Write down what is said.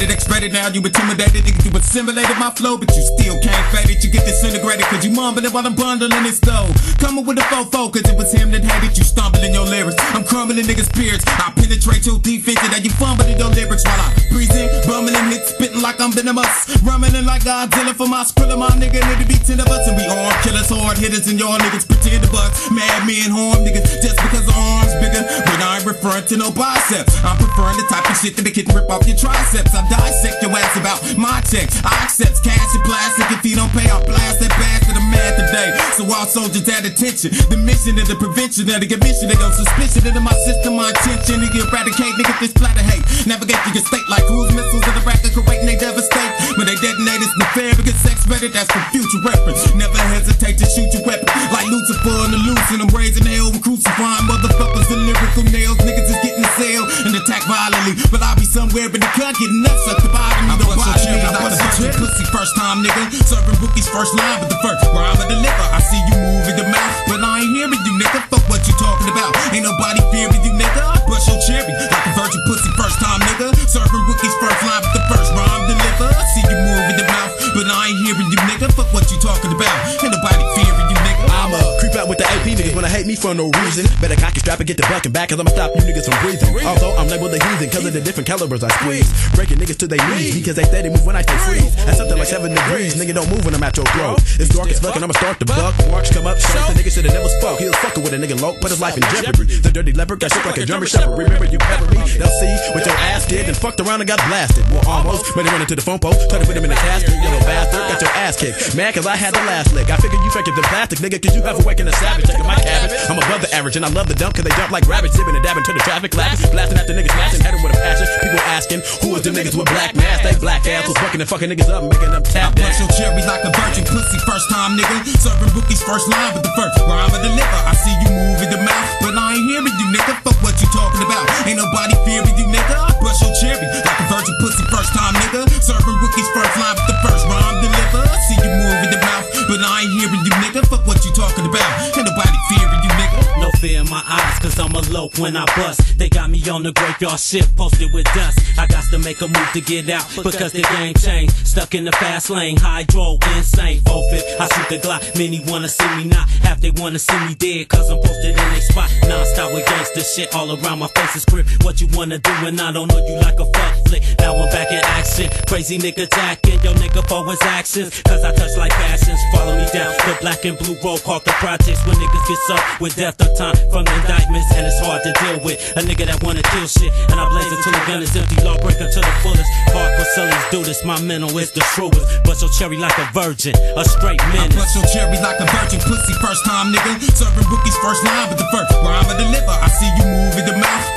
Meditated, expected, now you intimidated. Nigga, you assimilated my flow, but you still can't fade it. You get disintegrated, cause you mumbling while I'm bundling this dough. Coming with a fofo, cause it was him that had it. You stumbling your lyrics. I'm crumbling niggas' spirits. I penetrate your defense, and you fumbling your lyrics while I breathing, bumbling hits, spitting like I'm venomous. Rumbling like Godzilla for my skrilla, my nigga. Need to be ten of us, and we all killers, hard hitters, and y'all niggas pretend to bust. Mad men, horn niggas, just because the to no biceps. I'm preferring the type of shit that they can rip off your triceps. I dissect your ass about my checks. I accept cash and plastic. If you don't pay, I'll blast that bastard. I'm. So all soldiers at attention. The mission and the prevention of the commission. They go suspicion into my system, my intention to eradicate nigga this platter hate. Navigate through your state like cruise missiles in the rack of Kuwait and they devastate. When they detonate, it's because sex better. That's for future reference. Never hesitate to shoot your weapon like Lucifer and the loose. And I'm raising hell and crucifying motherfuckers with lyrical nails. Niggas is getting assailed and attack violently. But I'll be somewhere in the cut getting nuts at the bottom. You don't bother me. I bust a trip. Pussy first time, nigga. Serving rookies first line, but the first rhyme of the liver. I see you moving the mouth, but I ain't hearing you, nigga. Fuck what you talking about. Ain't nobody fearing you, nigga. I brush your cherry like a virgin pussy first time, nigga. Serving rookies first line, but the first rhyme deliver. I see you moving the mouth, but I ain't hearing you, nigga. Fuck what you talking about. Hate me for no reason. Better cock your strap and get the bucking back, cause I'ma stop you niggas from breathing. Although I'm labeled a heathen, cause of the different calibers I squeeze. Breaking niggas to their knees, because they steady move when I stay freeze. At something like seven degrees, nigga don't move when I'm at your throat. It's dark as fuck and I'ma start the buck. Marks come up, show the nigga should've never spoke. He was fucking with a nigga low, put his life in jeopardy. The dirty leopard got shook like a German shepherd. Remember you cover me? Fucked around and got blasted. Well, almost, but they run into the phone pole, try to put him in the casket. Yellow bastard, got your ass kicked. Mad cause I had the last lick. I figured you faker the plastic, nigga, cause you have a waking a savage. Checking my cabbage. I'm above the average and I love the dump cause they jump like rabbits, zipping and dabbing to the traffic, laughing, blasting at the niggas, smashing, heading with a passion. People asking, who is the niggas with black masks? They black assholes fucking and fucking niggas up, making them tap I your cherry like a virgin pussy first time, nigga. Serving rookies first line with the first rhyme of the liver. I see you moving the mouth, I ain't hearing you, nigga. Fuck what you talking about. Ain't nobody fearing you, nigga. I bust your cherry cause I'm a lope when I bust. They got me on the graveyard ship, posted with dust. I got to make a move to get out, because the game changed. Stuck in the fast lane, hydro, insane. Forfeit, I shoot the Glock. Many wanna see me not, half they wanna see me dead, cause I'm posted in a spot. Non-stop with gangster shit all around my face is grip. What you wanna do when I don't know you like a fuck flick? Now I'm back. Crazy nigga jacking, yo nigga for his actions. Cause I touch like passions, follow me down. The black and blue roll called the projects when niggas get sucked with death of time from the indictments and it's hard to deal with. A nigga that wanna kill shit and I blaze until the gun is empty. Lawbreaker to the fullest. Hardcore sellers do this, my mental is the truest. Bust your cherry like a virgin, a straight man. bust your cherry like a virgin pussy first time, nigga. Serving rookies first line but the first rhyme of the liver. I see you moving the mouth,